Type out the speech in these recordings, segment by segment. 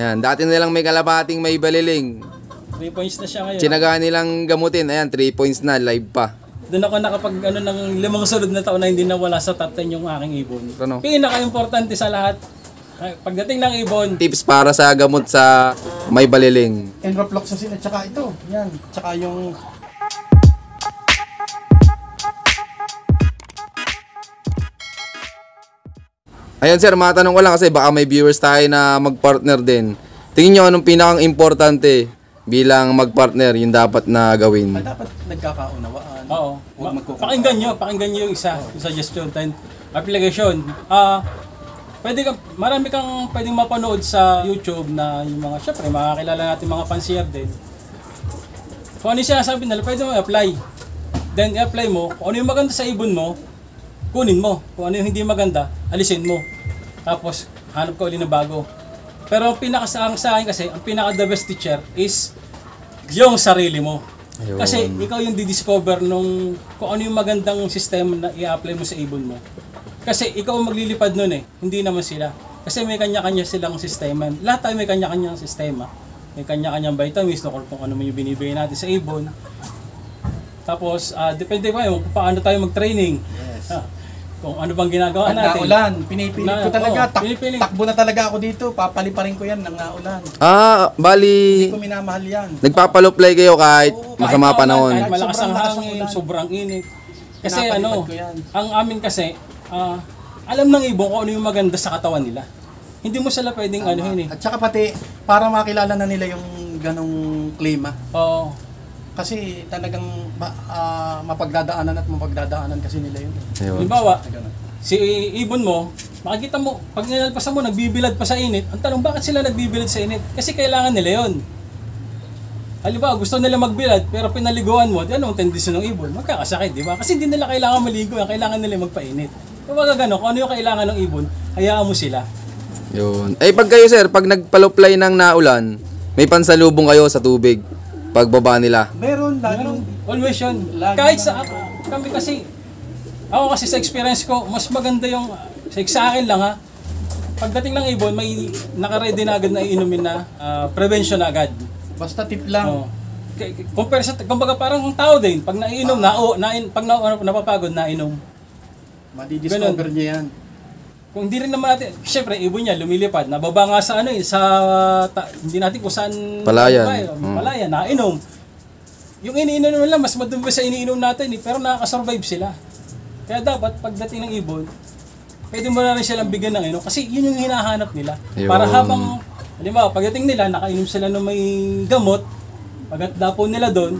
Ayan, dati nilang may kalabating may baliling. 3 points na siya ngayon. Tsinaga nilang gamutin. Ayan, 3 points na, live pa. Doon ako nakapag ano ng limang sunod na taon na hindi nawala sa top 10 yung aking ibon. Ano? Pinaka-importante sa lahat, pagdating ng ibon, Tips para sa gamot sa may baliling. Enrofloxacin at saka ito. Yan. Tsaka yung Ayan sir, matanong ko lang kasi baka may viewers tayo na mag-partner din. Tingin nyo anong pinakang importante bilang mag-partner yung dapat na gawin? ah, dapat nagkakaunawaan. oo. Huwag Ma- magkukumpara. pakinggan nyo, pakinggan nyo yung isa, yung suggestion, then application. Ah, pwede ka, marami kang pwedeng mapanood sa YouTube na yung mga, syempre, makakilala natin mga pansier din. Kung ano yung sinasabi nila, pwede mo i-apply. Then, i-apply mo, kung ano yung maganda sa ibon mo, kunin mo. Kung ano yung hindi maganda, alisin mo. Tapos, hanap ka uli na bago. Pero ang pinaka sa sa akin kasi, ang pinaka the best teacher is yung sarili mo. Ayun. Kasi ikaw yung didiscover nung kung ano yung magandang system na i-apply mo sa ibon mo. Kasi ikaw ang maglilipad nun eh, hindi naman sila. Kasi may kanya-kanya silang sistema. Lahat tayo may kanya-kanyang sistema. May kanya-kanyang vitamins no, kung ano man yung binibigay natin sa ibon. Tapos, ah, depende pa yun kung paano tayo mag-training. Yes. Ah, kung ano bang ginagawa Pag natin. naulan, pinipilit ko talaga. oo, Tak- pinipilit. takbo na talaga ako dito. Papaliparin ko yan ng naulan. Ah, bali, Hindi ko minamahal yan. nagpapaluplay kayo kahit Oo, masama Kahit panahon. Kahit malakas ang Sobrang lakas ang hangin, ulan. sobrang init. Kasi Pinapalipad ano, ko yan. ang amin kasi, ah, alam ng ibon kung ano yung maganda sa katawan nila. Hindi mo sila pwedeng ano yun eh. At saka pati, para makilala na nila yung ganong klima. Oo. Kasi talagang ma- ah, mapagdadaanan at mapagdadaanan kasi nila yun. Ayun. Halimbawa, si ibon mo, makikita mo, pag nilalpasan mo, nagbibilad pa sa init. Ang tanong, bakit sila nagbibilad sa init? Kasi kailangan nila yon. Halimbawa, gusto nila magbilad, pero pinaliguan mo, di ano ang tendency ng ibon? Magkakasakit, di ba? Kasi hindi nila kailangan maligo, yan, kailangan nila magpainit. Kung baga gano'n, kung ano yung kailangan ng ibon, hayaan mo sila. Yun. Eh, pag kayo sir, pag nagpaluplay ng naulan, may pansalubong kayo sa tubig pagbaba nila. Meron, laging always yun. Lagi Kahit na- sa kami kasi, ako kasi sa experience ko, mas maganda yung, sa, sa akin lang ha, pagdating ng ibon, may nakaready na agad na iinumin na ah, prevention na agad. basta tip lang. Oh. Compare sa, kumbaga parang tao din, pag naiinom na, o, nain, pag na, ano, napapagod, nainom. Madidiscover niya yan. Kung hindi rin naman natin, syempre, ibon niya, lumilipad. Nababa nga sa ano eh, sa, ta- hindi natin kung saan, Palayan. tayo, Mm. palayan, nainom. Yung iniinom nila, mas madumi sa iniinom natin eh, pero nakaka-survive sila. Kaya dapat, pagdating ng ibon, pwede mo na rin silang bigyan ng inom, kasi yun yung hinahanap nila. Yun. Para habang, halimbawa, pagdating nila, nakainom sila ng may gamot, pag dapo nila doon,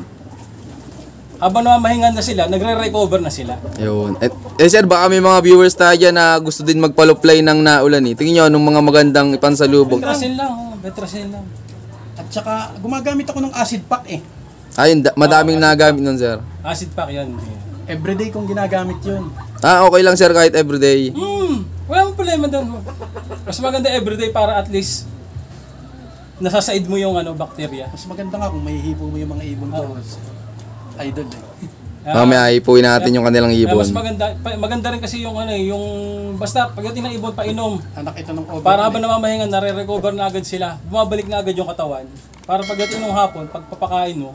habang namamahinga na sila, nagre-recover na sila. Yun. Eh, eh, sir, baka may mga viewers tayo dyan na gusto din magpaluplay ng naulan eh. Tingin nyo anong mga magandang ipansalubong. Betrasin lang, oh, betrasin lang. At saka, gumagamit ako ng acid pack eh. Ayun, da- madaming nagamit nun, sir. Acid pack yan. Everyday kong ginagamit yun. Ah, okay lang, sir, kahit everyday. Hmm, wala mong problema doon. Mas maganda everyday para at least nasasaid mo yung ano, bacteria. Mas maganda nga kung may hipo mo yung mga ibon ko. Idol eh. Ah, may aipuin natin yung kanilang ibon. mas maganda, pa- maganda rin kasi yung ano, eh, yung basta pagdating ng ibon painom. Anak ito ng over. Para habang namamahinga, nare-recover na agad sila. Bumabalik na agad yung katawan. Para pagdating ng hapon, pag papakain mo,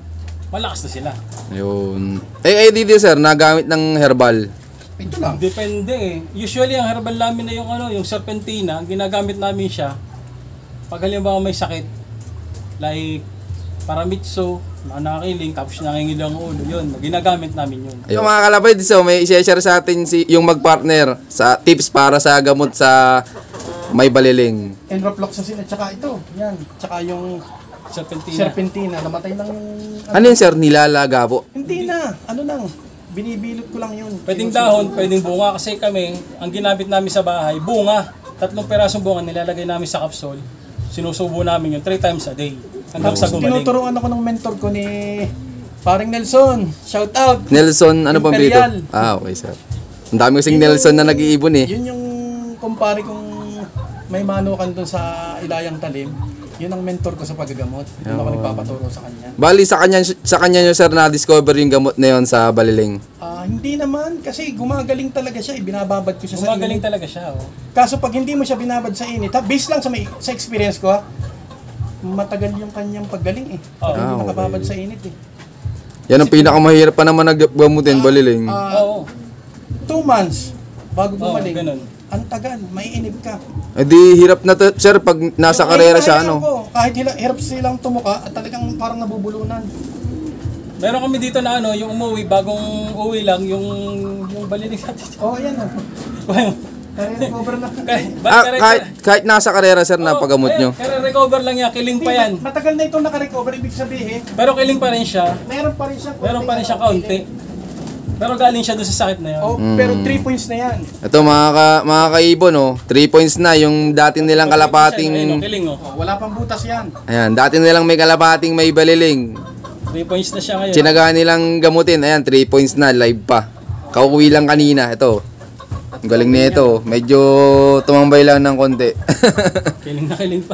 malakas na sila. Yun. Eh, eh, dito, sir, nagamit ng herbal. Ito lang. Depende eh. Usually ang herbal namin na yung ano, yung serpentina, ang ginagamit namin siya pag halimbawa may sakit like paramitso, na nakakiling, tapos nangingilang ulo, yun, ginagamit namin yun. Ayun, mga kalabay, so may i-share sa atin si, yung mag-partner sa tips para sa gamot sa may baliling. Enrofloxacin at saka ito. Yan. Tsaka yung Serpentina. serpentina. Namatay lang yung... Ano yun, sir? Nilalaga po. Hindi na. Ano lang. Binibilot ko lang yun. Pwedeng dahon, pwedeng bunga kasi kami, ang ginamit namin sa bahay, bunga. Tatlong perasong bunga nilalagay namin sa kapsol. Sinusubo namin yun three times a day. Hanggang sa gumaling. Tinuturuan ako ng mentor ko ni Paring Nelson. Shout out. Nelson, ano pang dito? Imperial. Ah, okay, sir. Ang dami kasing Nelson na nag-iibon eh. Yun yung kumpare kong may manukan doon sa Ilayang Talim. Yun ang mentor ko sa paggagamot. Yun ako nagpapaturo sa kanya. Bali, sa kanya, sa kanya nyo, sir, na-discover yung gamot na yon sa baliling. Ah, hindi naman kasi gumagaling talaga siya. Ibinababad ko siya Gumagaling sa init. talaga siya. Oh. Kaso pag hindi mo siya binabad sa init, ha, based lang sa, may, sa experience ko ha, matagal yung kanyang paggaling eh. Oh. Parang hindi Ah, okay. nakababad sa init eh. Yan ang pinakamahirap pa naman naggamutin, baliling. Ah, Oo. two months bago Oo, ganun. Ang tagal, may inip ka. Eh di hirap na to, sir, pag nasa Yung karera kahit siya, ano ano. ko, kahit hila- hirap silang tumuka at talagang parang nabubulunan. Meron kami dito na ano, yung umuwi, bagong uwi lang, yung, yung baliling sa atin. Oo, oh, ayan oh. Kaya recover na. Ah, kahit, kahit nasa karera, sir, napagamot nyo. Kaya recover lang yan, kiling pa yan. Matagal na itong nakarecover, ibig sabihin, Pero kiling pa rin siya. meron pa rin siya. Meron pa rin siya kaunti. Pero galing siya doon sa sakit na yun. Oh, pero 3 points na yan. Ito mga, ka, mga kaibon, oh, 3 points na yung dati nilang Ayun, kalapating... kiling oh. Oh, wala pang butas yan. Ayan, dati nilang may kalapating may baliling. 3 points na siya ngayon. Tsinaga nilang gamutin. Ayan, 3 points na, live pa. Kauwi lang kanina. Ito. Ang galing nito. Medyo tumambay lang ng konti. Kiling na kiling pa.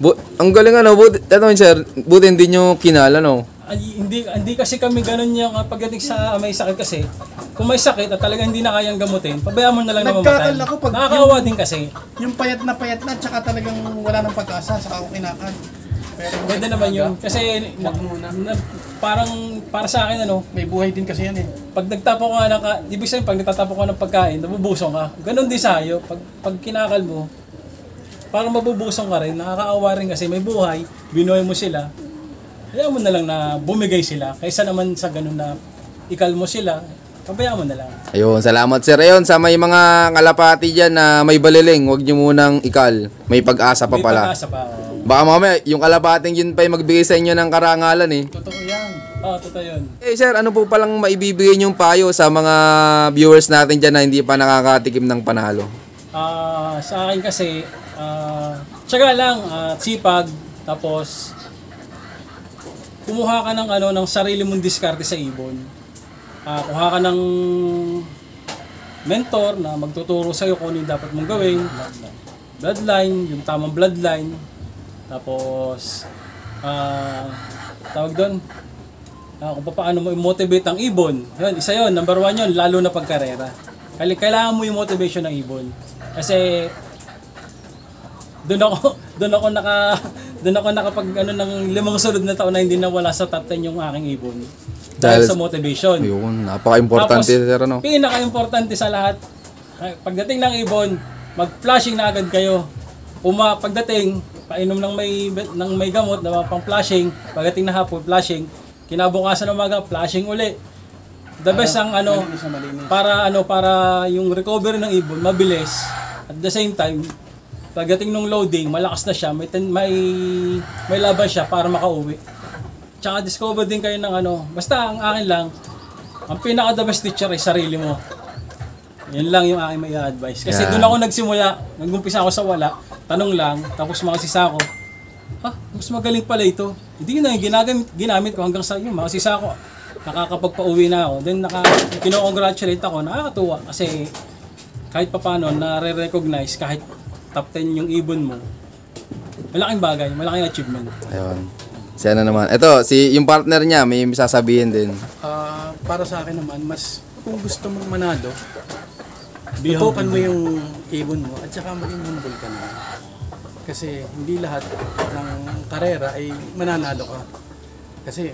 Bu- ang galing ano, buti, ano sir, buti hindi nyo kinala, no? Ay, hindi hindi kasi kami ganun yung uh, pagdating sa may sakit kasi. Kung may sakit at talagang hindi na kayang gamutin, pabayaan mo na lang na mamatay. Nagkakala ko pag- Nakakaawa din kasi. Yung payat na payat na, tsaka talagang wala ng pag-asa, saka ako kinakan. Pero Pwede naman yun. Kasi na, na, parang para sa akin ano, May buhay din kasi yan eh. pag nagtapo ka ng ibig sabihin pag nagtatapo ka ng pagkain, nabubusong ka. Ganon din sa hayop. Pag, pag kinakal mo, parang mabubusong ka rin. Nakakaawa rin kasi may buhay, binuhay mo sila. Kaya mo na lang na bumigay sila. Kaysa naman sa ganun na ikal mo sila, pabayaan mo na lang. Ayun, salamat sir. Ayun, sa may mga kalapati dyan na may baliling, huwag nyo munang ikal. May pag-asa pa May pala. pag-asa pa. Oo, Baka mamaya, yung kalapating yun pa yung magbigay sa inyo ng karangalan eh. Totoo yan. oh, totoo yun. Eh sir, ano po palang maibibigay nyong payo sa mga viewers natin dyan na hindi pa nakakatikim ng panalo? Ah, sa akin kasi, ah, tsaga lang, at sipag, tapos, kumuha ka ng ano ng sarili mong diskarte sa ibon. Ah, kuha ka ng mentor na magtuturo sa iyo kung ano yung dapat mong gawin. Bloodline, yung tamang bloodline. Tapos ah tawag doon ah, kung paano mo i-motivate ang ibon. Yun, isa yun. Number one yun, lalo na pagkarera. Kailangan mo yung motivation ng ibon. Kasi doon ako doon ako naka doon ako nakapag ano ng limang sunod na taon na hindi nawala sa top 10 yung aking ibon. Dahil, Dahil- sa motivation. Ayun, napaka-importante Tapos, sir ano. Pinaka-importante sa lahat, pagdating ng ibon, mag-flashing na agad kayo. Uma, pagdating, painom ng may ng may gamot na pang flashing, pagdating na hapon, flashing, kinabukasan ng umaga, flashing uli. The best ang ano, para ano para yung recovery ng ibon mabilis. At the same time, pagdating ng loading, malakas na siya, may ten, may may laban siya para makauwi. Tsaka discover din kayo ng ano, basta ang akin lang, ang pinaka the best teacher ay sarili mo. Yan lang yung aking may advice. Kasi Yan. doon ako nagsimula, nag-umpisa ako sa wala, tanong lang, tapos makasisa ako, ah, mas magaling pala ito. Hindi na yung ginagamit, ginamit ko hanggang sa yun, makasisa ako. Nakakapagpa-uwi na ako. Then naka, kino-congratulate ako, nakakatuwa kasi kahit papano, nare-recognize kahit top 10 yung ibon mo, malaking bagay, malaking achievement. Ayun. Siya na naman. Ito, si yung partner niya may sasabihin din. Ah, para sa akin naman, mas kung gusto mong manalo, tutukan mo yung ibon mo at saka maging humble ka na. Kasi hindi lahat ng karera ay mananalo ka. Kasi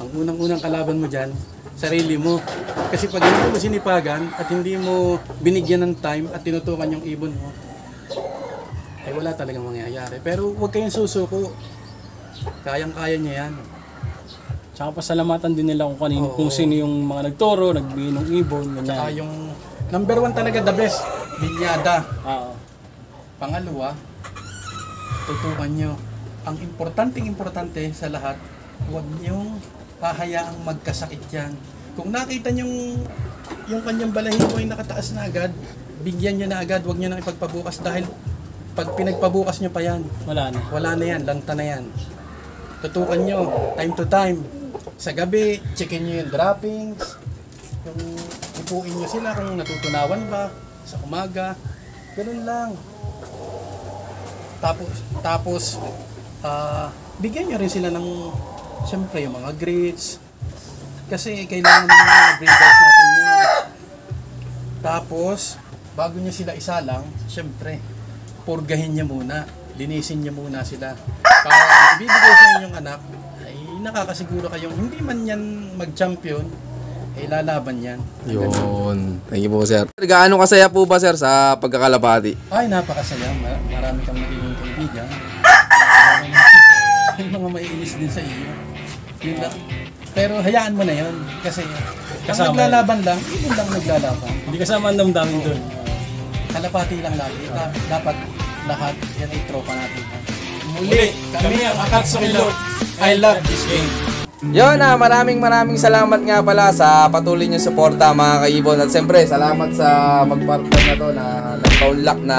ang unang-unang kalaban mo dyan, sarili mo. Kasi pag hindi mo sinipagan at hindi mo binigyan ng time at tinutukan yung ibon mo, ay wala talagang mangyayari. Pero huwag kayong susuko. Kayang-kaya niya yan. Tsaka pasalamatan din nila kung kanino, Oo. kung sino yung mga nagturo, nagbigay ng ibon, Tsaka ganyan. yung number one talaga the best, linyada. Oo. Pangalawa, tutukan nyo. Ang importanteng importante sa lahat, huwag nyong hahayaang magkasakit yan. Kung nakita nyo yung kanyang balahibo ay nakataas na agad, bigyan nyo na agad, huwag nyo nang ipagpabukas dahil pag pinagpabukas nyo pa yan, wala na. wala na yan, lanta na yan. Tutukan nyo, time to time. Sa gabi, checkin nyo yung droppings, yung ipuin nyo sila kung natutunawan ba sa umaga. Ganun lang. Tapos, tapos ah, bigyan nyo rin sila ng, siyempre, yung mga grades. Kasi kailangan ng mga breeders natin yan. Tapos, bago nyo sila isalang, siyempre, purgahin niya muna linisin niyo muna sila. Para ibibigay sa inyong anak, ay nakakasiguro kayong hindi man yan mag-champion, ay lalaban yan. Yun. Thank you po, sir. Gaano kasaya po ba, sir, sa pagkakalapati? Ay, napakasaya. Mar- marami kang magiging kaibigan. May mga maiinis din sa iyo. Yun lang. Pero hayaan mo na yun. Kasi ang Kasama naglalaban lang, yun lang naglalaban. Hindi kasama ang damdamin doon. Kalapati lang lagi. Da- dapat lahat yan ay tropa natin. Muli, kami ang Akatsuki Lord. I love this game. Yun na, maraming maraming salamat nga pala sa patuloy niyong suporta mga kaibon. At siyempre, salamat sa magpartner na to na nagpa-unlock na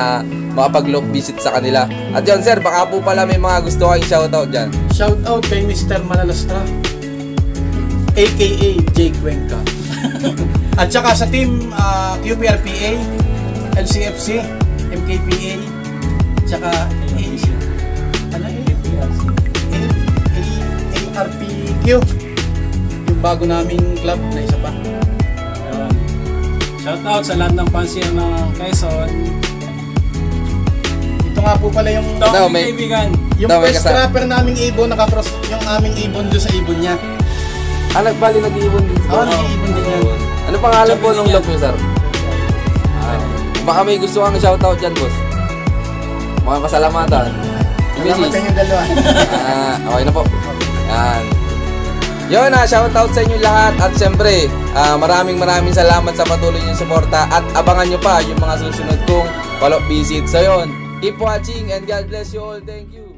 makapag-lock visit sa kanila. At yun, sir, baka po pala may mga gusto kayong shoutout dyan. Shout out kay Mr. Malalastra aka Jake Cuenca. At saka sa team ah, QPRPA, LCFC, MKPA, tsaka A- ARPQ. Yung bago naming club na isa pa. Shout out sa lahat ng pansier ng Quezon. Ito nga po pala yung Daw, may- kaibigan. yung Daw, may first kasama. rapper naming ibon nakakross yung aming ibon doon sa ibon niya. Ah, nagbali nag-iibon din. Oo, nag-iibon din yan. Ano pangalan po nung lock nyo, sir? Ah, baka may gusto kang shoutout dyan, boss. Mga pasalamatan. Salamat Mrs. sa inyong dalawa. Ah, okay na po. Yan. Yun na, shoutout sa inyo lahat at siyempre, ah, maraming maraming salamat sa patuloy niyong suporta at abangan nyo pa yung mga susunod kong follow-up visit. So yun, keep watching and God bless you all. Thank you.